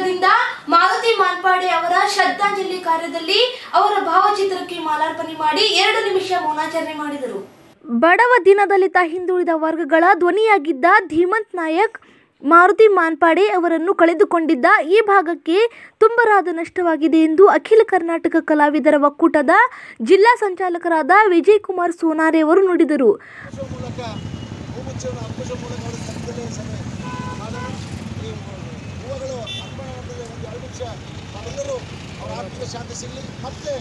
ಸಂಘದಿಂದ ಮಾಲತಿ ಮಾಲ್ಪಾಡೆ ಅವರ ಶ್ರದ್ಧಾಂಜಲಿ ಕಾರ್ಯದಲ್ಲಿ ಅವರ ಭಾವಚಿತ್ರಕ್ಕೆ ಮಾಲಾರ್ಪಣೆ ಮಾಡಿ ಎರಡು ನಿಮಿಷ ಮೌನಾಚರಣೆ ಮಾಡಿದರು. ಬಡವ ದಿನದಲಿತ ಹಿಂದುಳಿದ ವರ್ಗಗಳ ಧ್ವನಿಯಾಗಿದ್ದ ಧೀಮಂತ್ ನಾಯಕ್ ಮಾರುತಿ ಮಾನ್ಪಾಡೆ ಅವರನ್ನು ಕಳೆದುಕೊಂಡಿದ್ದ ಈ ಭಾಗಕ್ಕೆ ತುಂಬರಾದ ನಷ್ಟವಾಗಿದೆ ಎಂದು ಅಖಿಲ ಕರ್ನಾಟಕ ಕಲಾವಿದರ ಒಕ್ಕೂಟದ ಜಿಲ್ಲಾ ಸಂಚಾಲಕರಾದ ವಿಜಯ್ ಕುಮಾರ್ ಸೋನಾರೆ ಅವರು ನುಡಿದರು. ಮೂಲಕ ಹೂವುಗಳು ಅರ್ಪಣೆ ಮಾಡಿದ್ರೆ ಒಂದು ಎರಡು ನಿಮಿಷ. ನಾವೆಲ್ಲರೂ ಅವರ ಆರ್ಥಿಕ ಶಾಂತಿ ಸಿಗಲಿ. ಮತ್ತೆ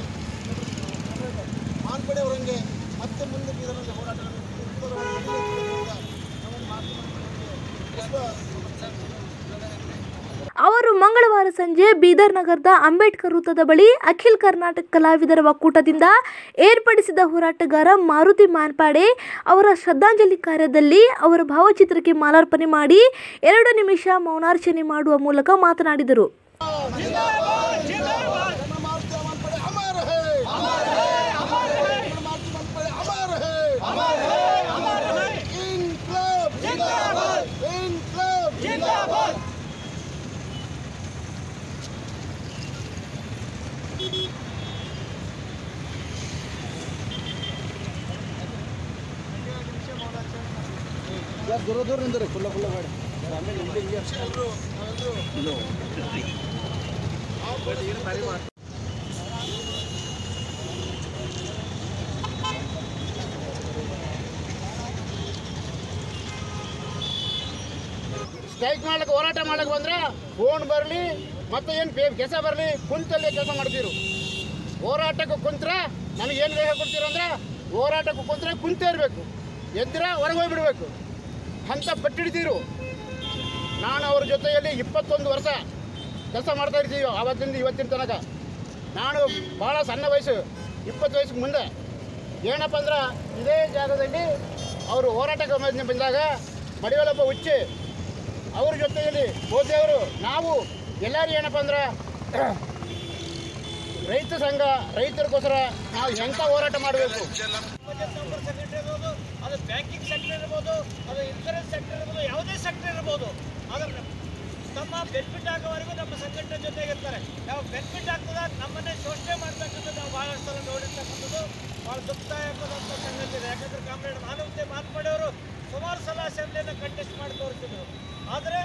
ಮಾನ್ಪಡೆ ಅವರಂಗೆ ಮತ್ತೆ ಮುಂದೆ ಇದರಲ್ಲಿ ಹೋರಾಟಗಳನ್ನು ನಮ್ಮನ್ನು ಮಾತನಾಡುವುದಕ್ಕೆ ಅವರು ಮಂಗಳವಾರ ಸಂಜೆ ಬೀದರ್ ನಗರದ ಅಂಬೇಡ್ಕರ್ ವೃತ್ತದ ಬಳಿ ಅಖಿಲ ಕರ್ನಾಟಕ ಕಲಾವಿದರ ಒಕ್ಕೂಟದಿಂದ ಏರ್ಪಡಿಸಿದ ಹೋರಾಟಗಾರ ಮಾರುತಿ ಮಾನ್ಪಾಡೆ ಅವರ ಶ್ರದ್ಧಾಂಜಲಿ ಕಾರ್ಯದಲ್ಲಿ ಅವರ ಭಾವಚಿತ್ರಕ್ಕೆ ಮಾಲಾರ್ಪಣೆ ಮಾಡಿ ಎರಡು ನಿಮಿಷ ಮೌನಾರ್ಚನೆ ಮಾಡುವ ಮೂಲಕ ಮಾತನಾಡಿದರು ನಮ್ಮ ಮಾರುತಿ ಮಾನ್ಪಡೆ ಅಮರ ಹೇ ನಮ್ಮ ಮಾರುತಿ ಮಾನ್ಪಡೆ ಅಮರ ಹೇ ಇನ್ಕ್ಲಾಬ್ ಇನ್ಕ್ಲಾಬ್ ಯಾರು ದೂರ ದೂರ ನಿಂದ್ರಿ ನಾವೆಲ್ಲರೂ ಸ್ಟ್ರೈಕ್ ಮಾಡ್ಲಿಕ್ಕೆ, ಹೋರಾಟ ಮಾಡಕ್ಕೆ ಬಂದ್ರೆ ಫೋನ್ ಬರಲಿ, ಮತ್ತೆ ಏನು ಕೆಲಸ ಬರಲಿ, ಕುಂತಲ್ಲಿ ಕೆಲಸ ಮಾಡ್ತೀರು. ಹೋರಾಟಕ್ಕೆ ಕುಂತ್ರೆ ನನಗೇನು ಲೇಖ ಕೊಡ್ತೀರ ಅಂದ್ರೆ ಹೋರಾಟಕ್ಕೆ ಕುಂತ್ರೆ ಕುಂತೇ ಇರಬೇಕು. ಎದ್ರೆ ಹೊರಗೆ ಹೋಗ್ಬಿಡ್ಬೇಕು. ಅಂತ ಪಟ್ಟಿಡ್ತೀರು. ನಾನು ಅವ್ರ ಜೊತೆಯಲ್ಲಿ ಇಪ್ಪತ್ತೊಂದು ವರ್ಷ ಕೆಲಸ ಮಾಡ್ತಾ ಇರ್ತೀವಿ ಆವತ್ತಿಂದ ಇವತ್ತಿನ ತನಕ. ನಾನು ಭಾಳ ಸಣ್ಣ ವಯಸ್ಸು, ಇಪ್ಪತ್ತು ವಯಸ್ಸಿಗೆ ಮುಂದೆ. ಏನಪ್ಪ ಅಂದ್ರೆ, ಇದೇ ಜಾಗದಲ್ಲಿ ಅವರು ಹೋರಾಟ ಕ್ರಮ ಬಂದಾಗ ಮಡಿವಲಪ್ಪ ಹುಚ್ಚಿ ಅವ್ರ ಜೊತೆಯಲ್ಲಿ ಹೋದೆಯವರು ನಾವು ಎಲ್ಲರೂ ಏನಪ್ಪ ಅಂದ್ರೆ, ರೈತ ಸಂಘ, ರೈತರಿಗೋಸ್ಕರ ನಾವು ಎಂಥ ಹೋರಾಟ ಮಾಡಬೇಕು? ಅದು ಬ್ಯಾಂಕಿಂಗ್ ಸೆಕ್ಟರ್ ಇರ್ಬೋದು, ಅದು ಇನ್ಸೂರೆನ್ಸ್ ಸೆಕ್ಟರ್ ಇರ್ಬೋದು, ಯಾವುದೇ ಸೆಕ್ಟರ್ ಇರ್ಬೋದು. ಆದರೆ ತಮ್ಮ ಬೆನಿಫಿಟ್ ಆಗೋವರೆಗೂ ನಮ್ಮ ಸಂಘಟನೆ ಜೊತೆಗಿರ್ತಾರೆ ಯಾವ ಬೆನಿಫಿಟ್ ಆಗ್ತದ, ನಮ್ಮನ್ನೇ ಶೋಷಣೆ ಮಾಡ್ತಕ್ಕಂಥದ್ದು ನಾವು ಭಾಳಷ್ಟು ಸಲ ನೋಡಿರ್ತಕ್ಕಂಥದ್ದು. ಭಾಳ ದುಃಖದಾಯಕವಾದಂಥ ಸಂಗತಿ ಇದೆ. ಯಾಕಂದ್ರೆ ಕಾಮ್ರೇಡ್ ಮಾನವತೆ ಮಾತನಾಡೋರು ಸುಮಾರು ಸಲ ಅಸೆಂಬ್ಲಿಯನ್ನು ಕಂಟೆಸ್ಟ್ ಮಾಡಿ ತೋರಿಸಿದ್ರು. ಆದರೆ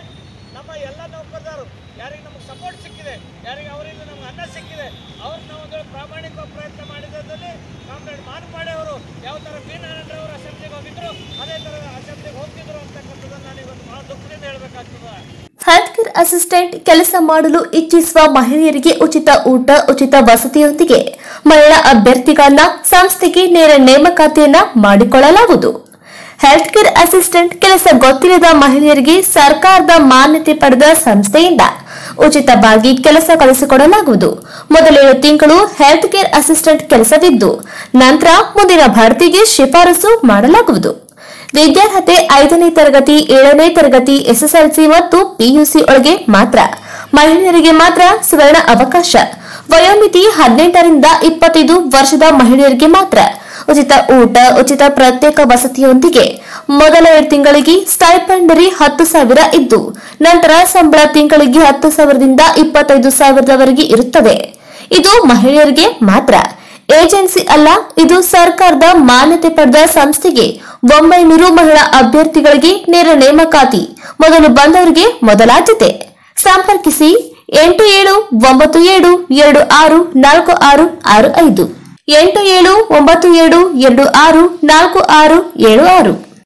ನಮ್ಮ ಎಲ್ಲ ನೌಕರದಾರರು ಯಾರಿಗೆ ನಮಗೆ ಸಪೋರ್ಟ್ ಸಿಕ್ಕಿದೆ, ಯಾರಿಗೆ ಅವರಿಂದ ನಮ್ಗೆ ಅನ್ನ ಸಿಕ್ಕಿದೆ, ಅವ್ರು ನಾವು ಒಂದು ಪ್ರಾಮಾಣಿಕ ಪ್ರಯತ್ನ ಮಾಡಿದ್ರಲ್ಲಿ ಕಾಮ್ರೇಡ್ ಮಾನ್ಪಾಡೆ ಅವರು ಯಾವ ಥರ ಬಿ ನಾರಾಯಣರವರು ಅಸೆಂಬ್ಲಿಗೆ ಹೋಗಿದ್ರು ಅದೇ ಥರ ಅಸೆಂಬ್ಲಿಗೆ ಹೋಗ್ತಿದ್ರು ಅಂತಕ್ಕಂಥದ್ದನ್ನು ನಾನು ಇವತ್ತು ಭಾಳ ದುಃಖದಿಂದ ಹೇಳಬೇಕಾಗ್ತದೆ ಹೆಲ್ತ್ ಕೇರ್ ಅಸಿಸ್ಟೆಂಟ್ ಕೆಲಸ ಮಾಡಲು ಇಚ್ಛಿಸುವ ಮಹಿಳೆಯರಿಗೆ ಉಚಿತ ಊಟ, ಉಚಿತ ವಸತಿಯೊಂದಿಗೆ ಮಹಿಳಾ ಅಭ್ಯರ್ಥಿಗಳನ್ನ ಸಂಸ್ಥೆಗೆ ನೇರ ನೇಮಕಾತಿಯನ್ನ ಮಾಡಿಕೊಳ್ಳಲಾಗುವುದು. ಹೆಲ್ತ್ ಕೇರ್ ಅಸಿಸ್ಟೆಂಟ್ ಕೆಲಸ ಗೊತ್ತಿಲ್ಲದ ಮಹಿಳೆಯರಿಗೆ ಸರ್ಕಾರದ ಮಾನ್ಯತೆ ಪಡೆದ ಸಂಸ್ಥೆಯಿಂದ ಉಚಿತವಾಗಿ ಕೆಲಸ ಕಲಿಸಿಕೊಡಲಾಗುವುದು. ಮೊದಲೇಳು ತಿಂಗಳು ಹೆಲ್ತ್ ಕೇರ್ ಅಸಿಸ್ಟೆಂಟ್ ಕೆಲಸವಿದ್ದು, ನಂತರ ಮುಂದಿನ ಭರ್ತಿಗೆ ಶಿಫಾರಸು ಮಾಡಲಾಗುವುದು. ವಿದ್ಯಾರ್ಹತೆ ಐದನೇ ತರಗತಿ, ಏಳನೇ ತರಗತಿ, ಎಸ್ಎಸ್ಎಲ್ಸಿ ಮತ್ತು ಪಿಯುಸಿ ಒಳಗೆ ಮಾತ್ರ. ಮಹಿಳೆಯರಿಗೆ ಮಾತ್ರ ಸುವರ್ಣ ಅವಕಾಶ. ವಯೋಮಿತಿ ಹದಿನೆಂಟರಿಂದ ಇಪ್ಪತ್ತೈದು ವರ್ಷದ ಮಹಿಳೆಯರಿಗೆ ಮಾತ್ರ. ಉಚಿತ ಊಟ, ಉಚಿತ ಪ್ರತ್ಯೇಕ ವಸತಿಯೊಂದಿಗೆ. ಮೊದಲ ಎರಡು ತಿಂಗಳಿಗೆ ಸ್ಟೈಪೆಂಡರಿ ಹತ್ತು ಸಾವಿರ ಇದ್ದು, ನಂತರ ಸಂಬಳ ತಿಂಗಳಿಗೆ ಹತ್ತು ಸಾವಿರದಿಂದ ಇಪ್ಪತ್ತೈದು ಸಾವಿರದವರೆಗೆ ಇರುತ್ತದೆ. ಇದು ಮಹಿಳೆಯರಿಗೆ ಮಾತ್ರ. ಏಜೆನ್ಸಿ ಅಲ್ಲ, ಇದು ಸರ್ಕಾರದ ಮಾನ್ಯತೆ ಪಡೆದ ಸಂಸ್ಥೆಗೆ ಒಂಬೈನೂರು ಮಹಿಳಾ ಅಭ್ಯರ್ಥಿಗಳಿಗೆ ನೇರ ನೇಮಕಾತಿ. ಮೊದಲು ಬಂದವರಿಗೆ ಮೊದಲಾದ್ಯತೆ ಸಂಪರ್ಕಿಸಿ ಎಂಟು ಏಳು ಒಂಬತ್ತು ಏಳು ಎರಡು ಆರು ನಾಲ್ಕು ಆರು ಆರು ಐದು. ಎಂಟು ಏಳು ಒಂಬತ್ತು ಏಳು ಎರಡು ಆರು ನಾಲ್ಕು ಆರು ಏಳು ಆರು.